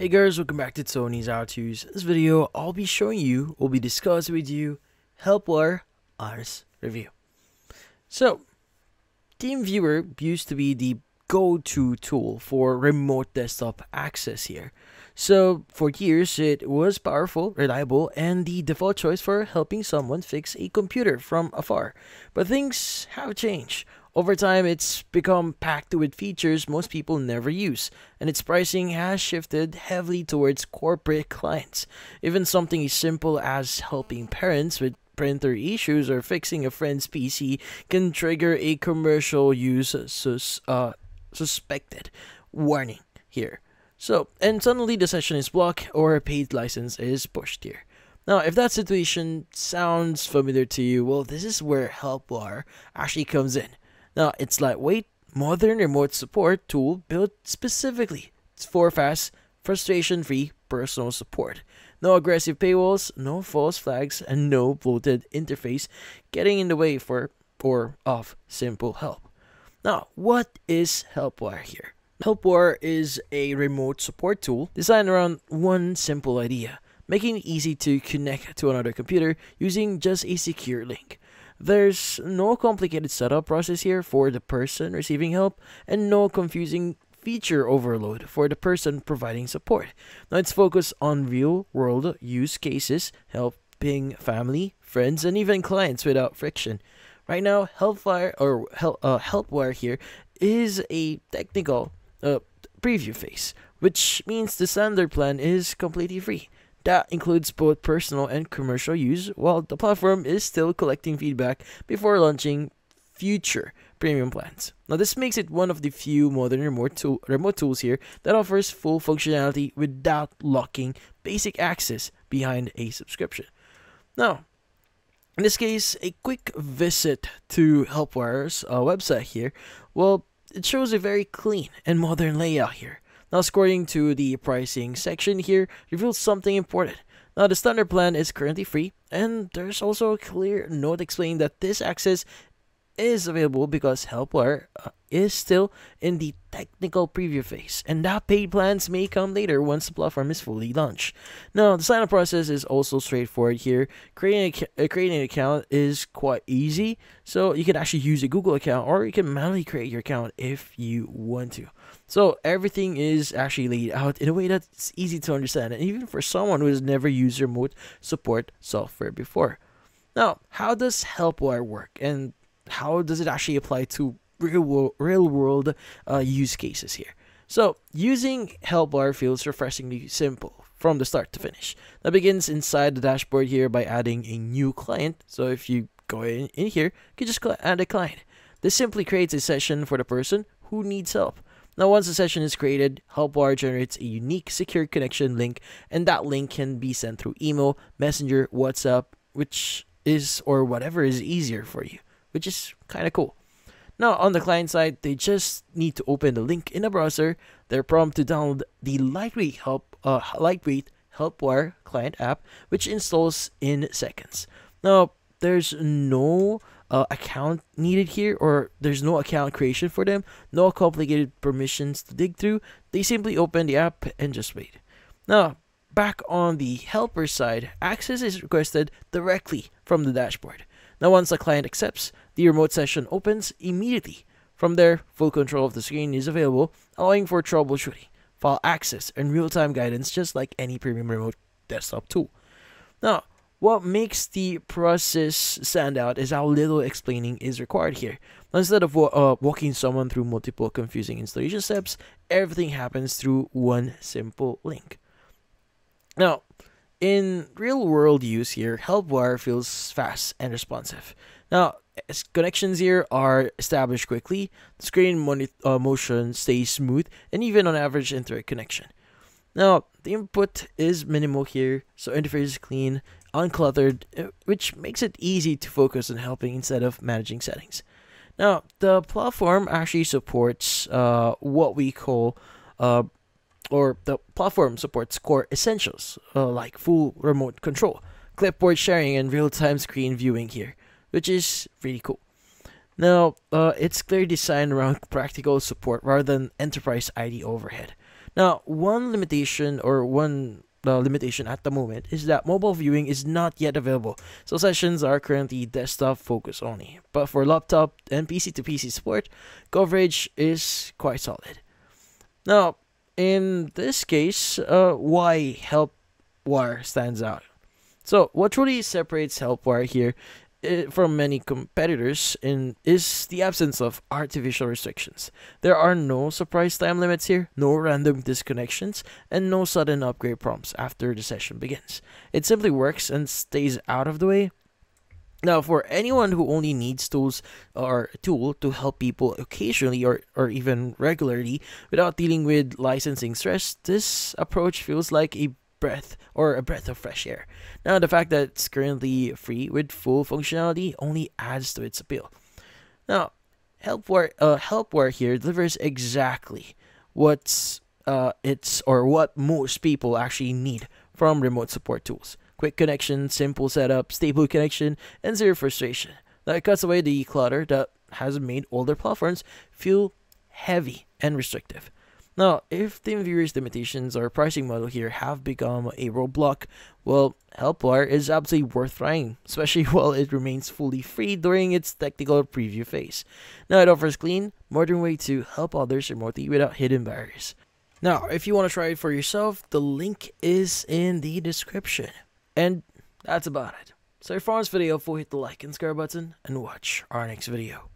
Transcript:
Hey guys, welcome back to Tony's How To's. This video, I'll be showing you, will be discussing with you, HelpWire Honest Review. So, TeamViewer used to be the go-to tool for remote desktop access here. So, for years, it was powerful, reliable, and the default choice for helping someone fix a computer from afar. But things have changed. Over time, it's become packed with features most people never use, and its pricing has shifted heavily towards corporate clients. Even something as simple as helping parents with printer issues or fixing a friend's PC can trigger a commercial use sus- uh, suspected warning here. So, and suddenly the session is blocked or a paid license is pushed here. Now, if that situation sounds familiar to you, well, this is where HelpWire actually comes in. Now, it's lightweight, modern remote support tool built specifically for fast, frustration-free personal support. No aggressive paywalls, no false flags, and no bloated interface getting in the way for or of simple help. Now, what is HelpWire here? HelpWire is a remote support tool designed around one simple idea, making it easy to connect to another computer using just a secure link. There's no complicated setup process here for the person receiving help and no confusing feature overload for the person providing support. Now it's focused on real world use cases, helping family, friends, and even clients without friction. Right now, HelpWire or Help, uh, HelpWire here is a technical uh, preview phase, which means the standard plan is completely free. That includes both personal and commercial use, while the platform is still collecting feedback before launching future premium plans. Now, this makes it one of the few modern remote, tool, remote tools here that offers full functionality without locking basic access behind a subscription. Now, in this case, a quick visit to HelpWire's uh, website here, well, it shows a very clean and modern layout here. Now, scrolling to the pricing section here reveals something important. Now, the standard plan is currently free, and there's also a clear note explaining that this access is available because HelpWire uh, is still in the technical preview phase, and that paid plans may come later once the platform is fully launched. Now, the sign up process is also straightforward here. Creating, a, creating an account is quite easy, so you can actually use a Google account or you can manually create your account if you want to. So, everything is actually laid out in a way that's easy to understand, and even for someone who has never used remote support software before. Now, how does HelpWire work? And how does it actually apply to real world, real world uh, use cases here? So, using HelpWire feels refreshingly simple from the start to finish. That begins inside the dashboard here by adding a new client. So, if you go in, in here, you can just add a client. This simply creates a session for the person who needs help. Now, once a session is created, HelpWire generates a unique secure connection link, and that link can be sent through email, messenger, WhatsApp, which is or whatever is easier for you which is kind of cool. Now, on the client side, they just need to open the link in a browser. They're prompted to download the lightweight help, uh, lightweight HelpWire client app, which installs in seconds. Now, there's no uh, account needed here, or there's no account creation for them. No complicated permissions to dig through. They simply open the app and just wait. Now, back on the helper side, access is requested directly from the dashboard. Now, once the client accepts, the remote session opens immediately. From there, full control of the screen is available, allowing for troubleshooting, file access, and real-time guidance just like any premium remote desktop tool. Now, what makes the process stand out is how little explaining is required here. Instead of uh, walking someone through multiple confusing installation steps, everything happens through one simple link. Now, in real world use here, HelpWire feels fast and responsive. Now, connections here are established quickly, the screen uh, motion stays smooth, and even on average internet connection. Now, the input is minimal here, so interface is clean, uncluttered, uh, which makes it easy to focus on helping instead of managing settings. Now, the platform actually supports uh, what we call uh, or the platform supports core essentials uh, like full remote control, clipboard sharing, and real time screen viewing here, which is really cool. Now, uh, it's clearly designed around practical support rather than enterprise IT overhead. Now, one limitation or one uh, limitation at the moment is that mobile viewing is not yet available, so sessions are currently desktop focused only. But for laptop and PC to PC support, coverage is quite solid. Now, in this case, uh, why HelpWire stands out? So, what truly separates HelpWire here uh, from many competitors in is the absence of artificial restrictions. There are no surprise time limits here, no random disconnections, and no sudden upgrade prompts after the session begins. It simply works and stays out of the way. Now, for anyone who only needs tools or a tool to help people occasionally or, or even regularly without dealing with licensing stress, this approach feels like a breath or a breath of fresh air. Now, the fact that it's currently free with full functionality only adds to its appeal. Now, HelpWire, uh, HelpWire here delivers exactly what's uh, it's or what most people actually need from remote support tools. Quick connection, simple setup, stable connection, and zero frustration. That cuts away the clutter that has made older platforms feel heavy and restrictive. Now, if TeamViewer's limitations or pricing model here have become a roadblock, well, HelpWire is absolutely worth trying, especially while it remains fully free during its technical preview phase. Now, it offers clean, modern way to help others remotely without hidden barriers. Now, if you want to try it for yourself, the link is in the description. And that's about it. So for this video, before hit the like and subscribe button and watch our next video.